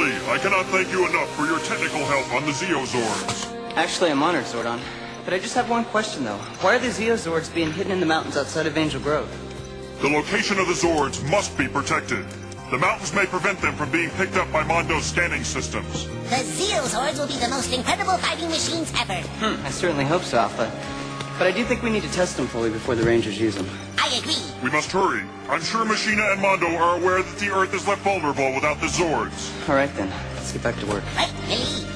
Billy, I cannot thank you enough for your technical help on the Zeozords. Actually, I'm honored, Zordon. But I just have one question, though. Why are the Zeozords being hidden in the mountains outside of Angel Grove? The location of the Zords must be protected. The mountains may prevent them from being picked up by Mondo's scanning systems. The Zeozords will be the most incredible fighting machines ever. Hmm, I certainly hope so, Alpha. But I do think we need to test them fully before the Rangers use them. I agree. We must hurry. I'm sure Machina and Mondo are aware that the Earth is left vulnerable without the Zords. All right, then. Let's get back to work. Right, Billy?